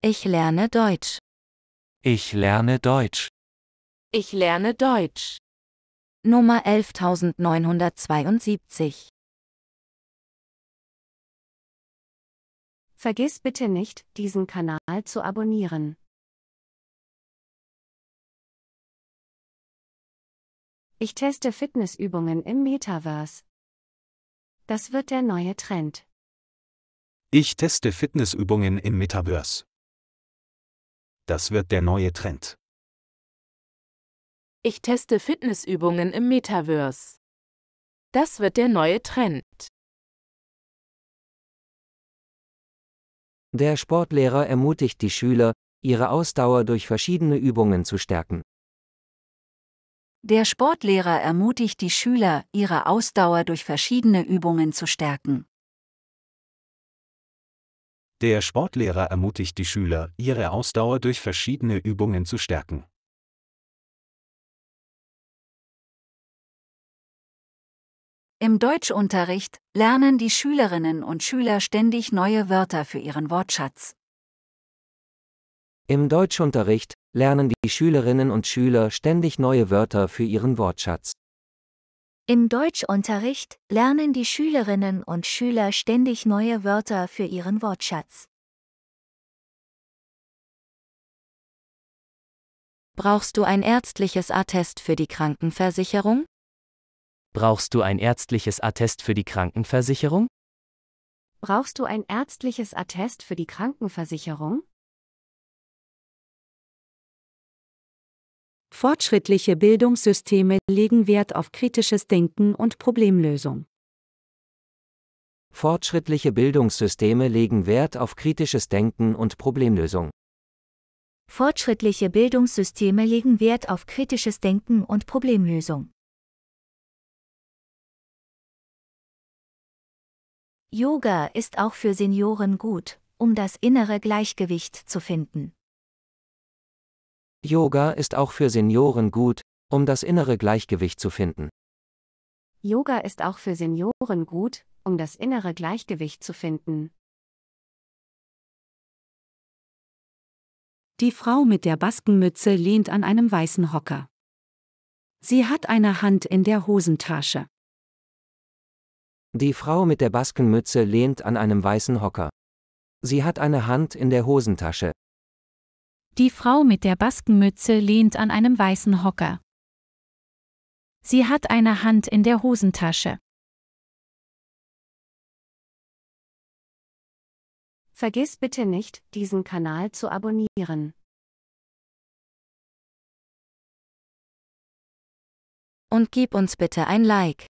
Ich lerne Deutsch. Ich lerne Deutsch. Ich lerne Deutsch. Nummer 11972. Vergiss bitte nicht, diesen Kanal zu abonnieren. Ich teste Fitnessübungen im Metaverse. Das wird der neue Trend. Ich teste Fitnessübungen im Metaverse. Das wird der neue Trend. Ich teste Fitnessübungen im Metaverse. Das wird der neue Trend. Der Sportlehrer ermutigt die Schüler, ihre Ausdauer durch verschiedene Übungen zu stärken. Der Sportlehrer ermutigt die Schüler, ihre Ausdauer durch verschiedene Übungen zu stärken. Der Sportlehrer ermutigt die Schüler, ihre Ausdauer durch verschiedene Übungen zu stärken. Im Deutschunterricht lernen die Schülerinnen und Schüler ständig neue Wörter für ihren Wortschatz. Im Deutschunterricht lernen die Schülerinnen und Schüler ständig neue Wörter für ihren Wortschatz. Im Deutschunterricht lernen die Schülerinnen und Schüler ständig neue Wörter für ihren Wortschatz. Brauchst du ein ärztliches Attest für die Krankenversicherung? Brauchst du ein ärztliches Attest für die Krankenversicherung? Brauchst du ein ärztliches Attest für die Krankenversicherung? Fortschrittliche Bildungssysteme legen Wert auf kritisches Denken und Problemlösung. Fortschrittliche Bildungssysteme legen Wert auf kritisches Denken und Problemlösung. Fortschrittliche Bildungssysteme legen Wert auf kritisches Denken und Problemlösung. Yoga ist auch für Senioren gut, um das innere Gleichgewicht zu finden. Yoga ist auch für Senioren gut, um das innere Gleichgewicht zu finden. Yoga ist auch für Senioren gut, um das innere Gleichgewicht zu finden. Die Frau mit der Baskenmütze lehnt an einem weißen Hocker. Sie hat eine Hand in der Hosentasche. Die Frau mit der Baskenmütze lehnt an einem weißen Hocker. Sie hat eine Hand in der Hosentasche. Die Frau mit der Baskenmütze lehnt an einem weißen Hocker. Sie hat eine Hand in der Hosentasche. Vergiss bitte nicht, diesen Kanal zu abonnieren. Und gib uns bitte ein Like.